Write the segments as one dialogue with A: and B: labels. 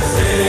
A: você.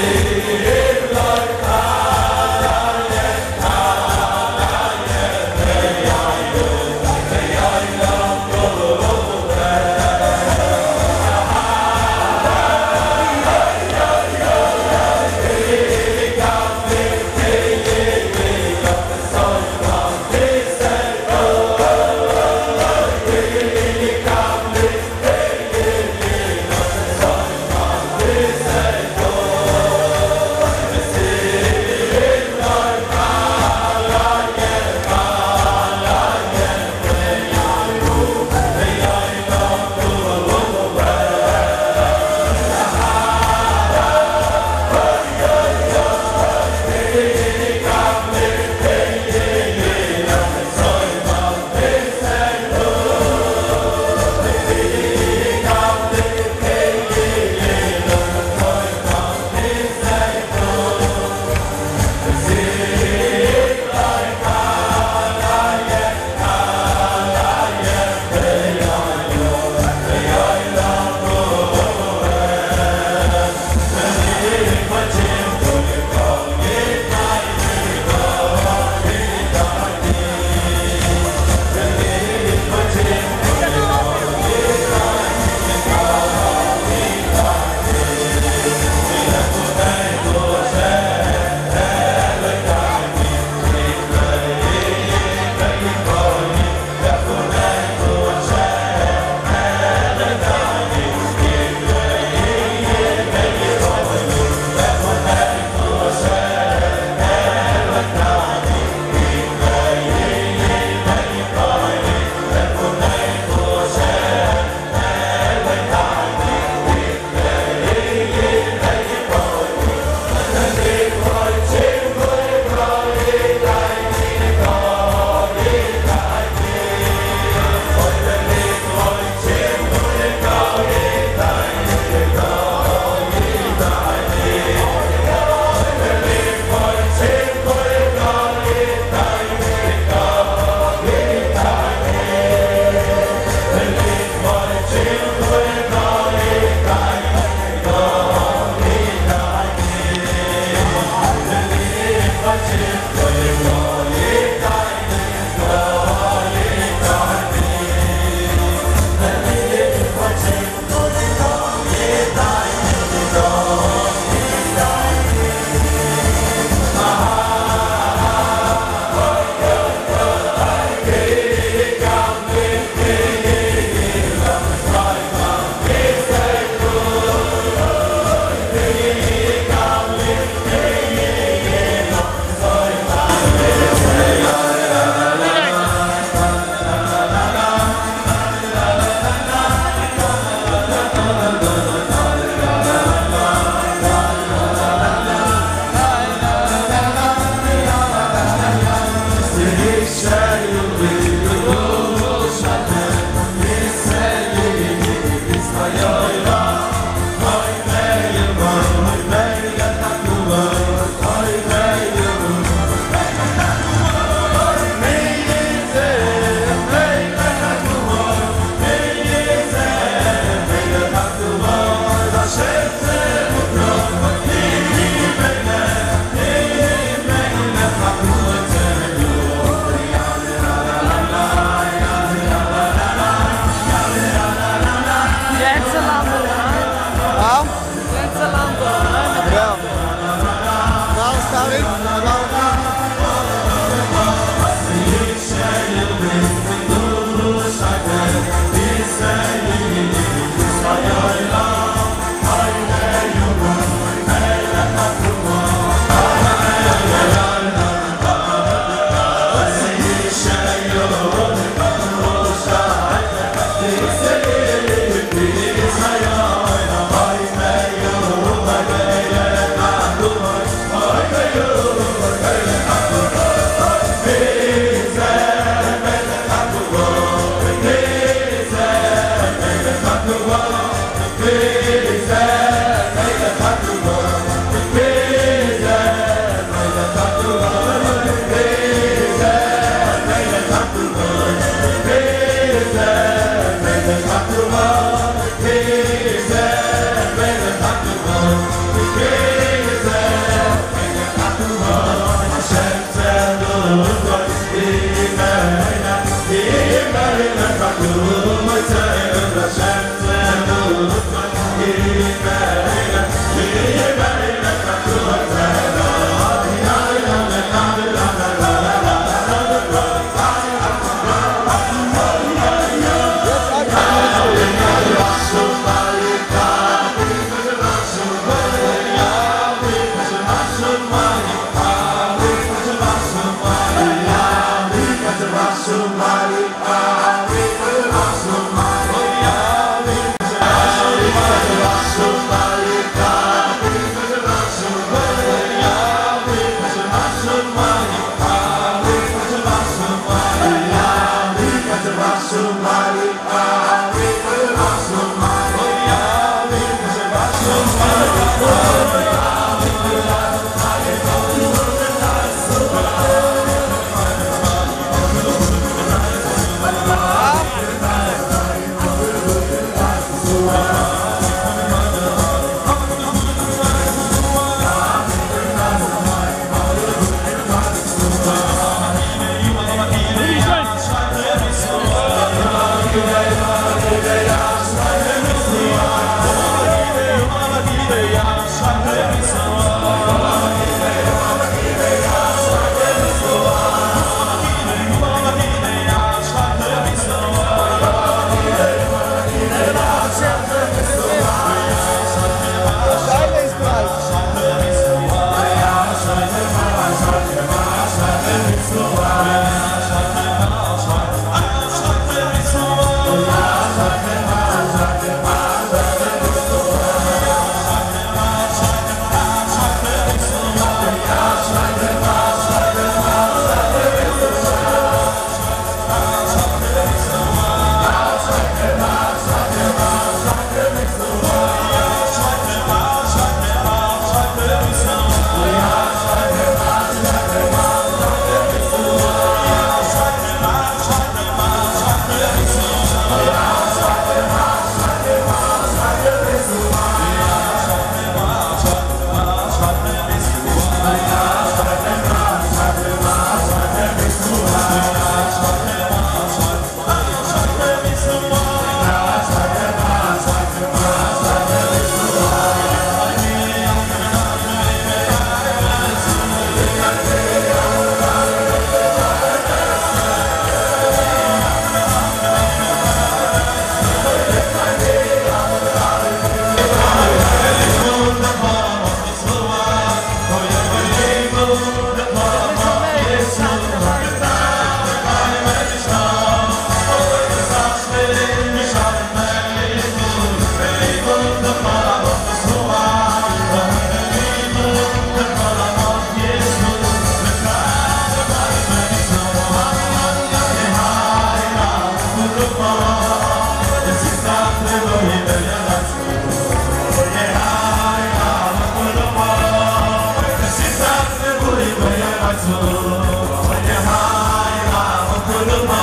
A: High, my Oklahoma,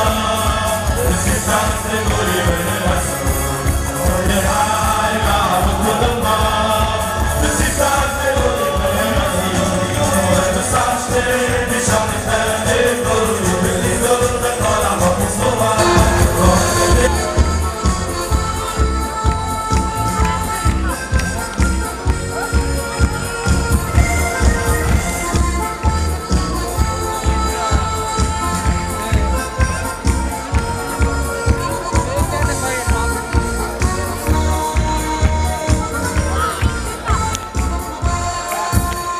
A: this is